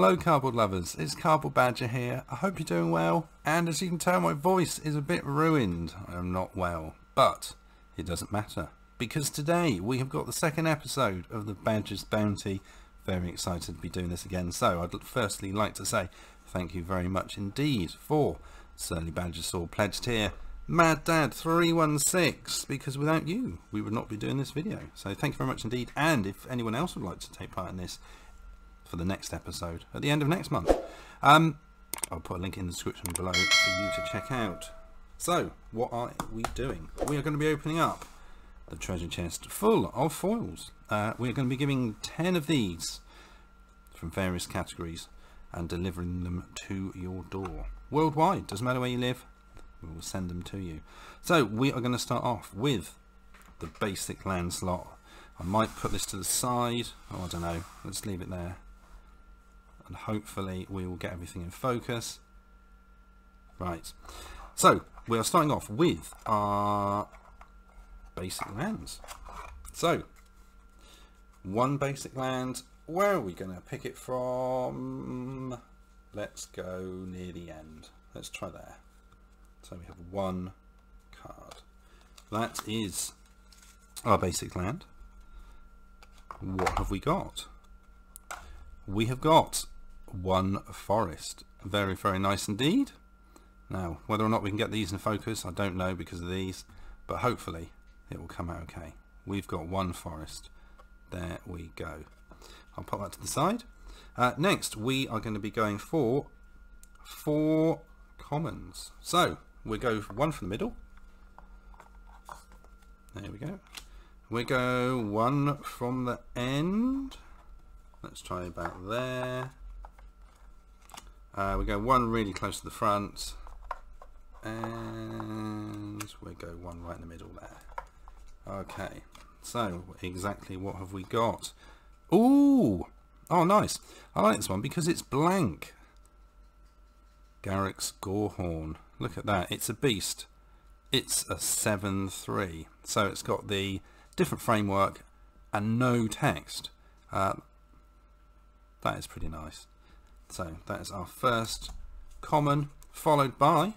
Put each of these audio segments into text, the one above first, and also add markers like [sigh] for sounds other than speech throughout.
Hello cardboard lovers, it's Cardboard Badger here. I hope you're doing well and as you can tell my voice is a bit ruined. I am not well, but it doesn't matter because today we have got the second episode of the Badger's Bounty. Very excited to be doing this again. So I'd firstly like to say thank you very much indeed for Surly Badgersaur pledged here. Mad Dad 316 because without you we would not be doing this video. So thank you very much indeed and if anyone else would like to take part in this for the next episode at the end of next month. Um, I'll put a link in the description below for you to check out. So, what are we doing? We are going to be opening up the treasure chest full of foils. Uh, we're going to be giving 10 of these from various categories and delivering them to your door. Worldwide, doesn't matter where you live, we will send them to you. So, we are going to start off with the basic land slot. I might put this to the side. Oh, I don't know. Let's leave it there and hopefully we will get everything in focus. Right, so we are starting off with our basic lands. So, one basic land, where are we going to pick it from? Let's go near the end. Let's try there. So we have one card. That is our basic land. What have we got? We have got one forest. Very, very nice indeed. Now, whether or not we can get these in focus, I don't know because of these, but hopefully it will come out okay. We've got one forest. There we go. I'll put that to the side. Uh, next, we are going to be going for four commons. So, we go one from the middle. There we go. We go one from the end. Let's try about there. Uh, we go one really close to the front and we go one right in the middle there. Okay, so exactly what have we got? Ooh! Oh, nice. I like this one because it's blank. Garruk's Gorehorn. Look at that. It's a beast. It's a 7-3. So it's got the different framework and no text. Uh, that is pretty nice. So that is our first common, followed by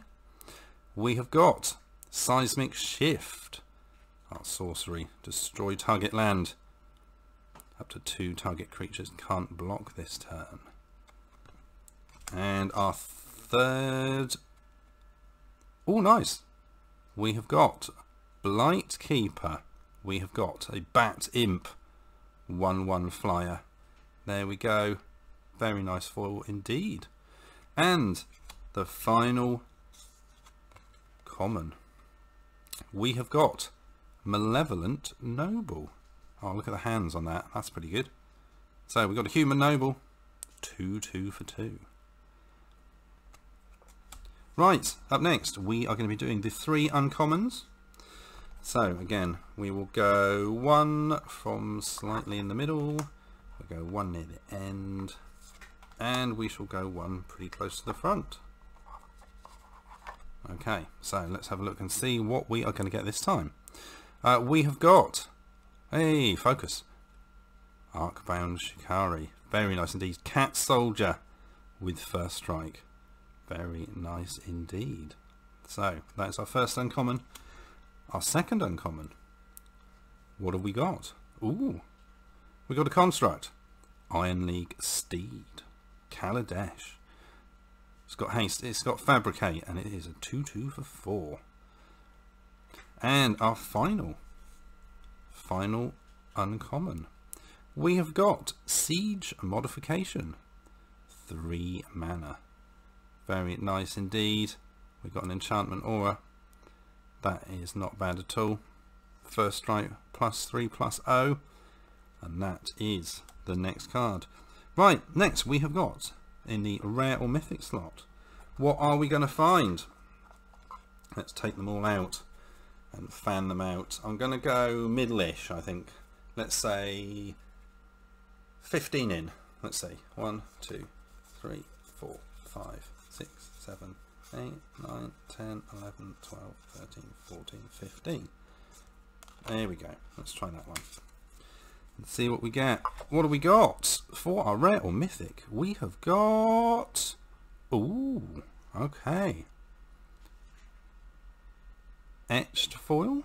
we have got Seismic Shift. Our sorcery, destroy target land. Up to two target creatures can't block this turn. And our third... Oh, nice. We have got Blight Keeper. We have got a Bat Imp. 1-1 flyer. There we go. Very nice foil indeed. And the final common. We have got Malevolent Noble. Oh, look at the hands on that. That's pretty good. So we've got a Human Noble. 2 2 for 2. Right, up next we are going to be doing the three uncommons. So again, we will go one from slightly in the middle. We'll go one near the end and we shall go one pretty close to the front. Okay, so let's have a look and see what we are going to get this time. Uh, we have got, hey, focus, Arcbound Shikari. Very nice indeed. Cat Soldier with First Strike. Very nice indeed. So, that's our first uncommon. Our second uncommon. What have we got? Ooh, we got a construct. Iron League Steed. Kaladesh. It's got haste, it's got fabricate, and it is a 2-2 for 4. And our final, final uncommon. We have got Siege Modification. 3 mana. Very nice indeed. We've got an enchantment aura. That is not bad at all. First strike plus 3 plus 0. And that is the next card. Right, next we have got in the rare or mythic slot. What are we going to find? Let's take them all out and fan them out. I'm going to go middle-ish, I think. Let's say 15 in. Let's see. 1, 2, 3, 4, 5, 6, 7, 8, 9, 10, 11, 12, 13, 14, 15. There we go. Let's try that one. Let's see what we get. What do we got? For our rare or mythic, we have got... Ooh, okay. Etched foil?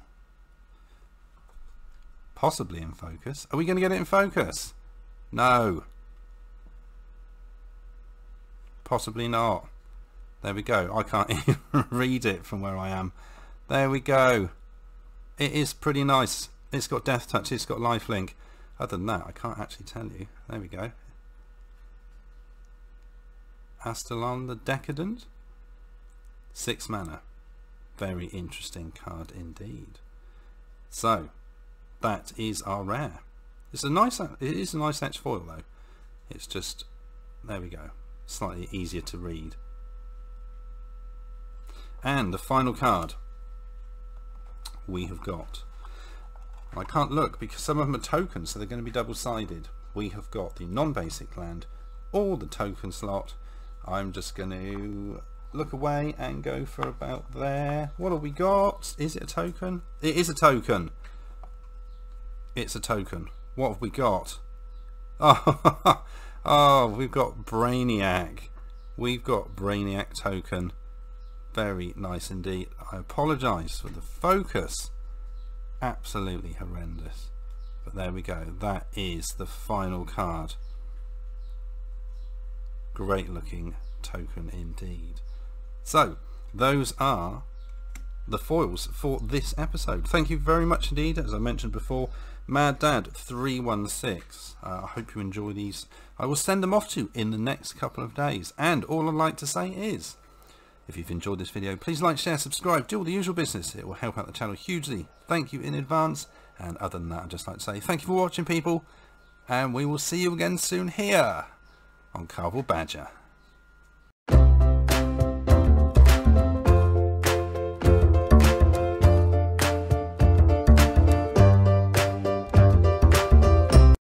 Possibly in focus. Are we going to get it in focus? No. Possibly not. There we go. I can't even [laughs] read it from where I am. There we go. It is pretty nice. It's got death touch. It's got lifelink. Other than that, I can't actually tell you. There we go. Astarion the Decadent. Six mana. Very interesting card indeed. So, that is our rare. It's a nice, it is a nice etch foil though. It's just, there we go, slightly easier to read. And the final card we have got. I can't look because some of them are tokens, so they're going to be double-sided. We have got the non-basic land or the token slot. I'm just going to look away and go for about there. What have we got? Is it a token? It is a token. It's a token. What have we got? Oh, [laughs] oh we've got Brainiac. We've got Brainiac token. Very nice indeed. I apologise for the focus. Absolutely horrendous. But there we go. That is the final card. Great looking token indeed. So, those are the foils for this episode. Thank you very much indeed, as I mentioned before, Mad Dad 316. Uh, I hope you enjoy these. I will send them off to in the next couple of days. And all I'd like to say is, if you've enjoyed this video, please like, share, subscribe, do all the usual business. It will help out the channel hugely. Thank you in advance. And other than that, I'd just like to say thank you for watching, people. And we will see you again soon here on Cardboard Badger.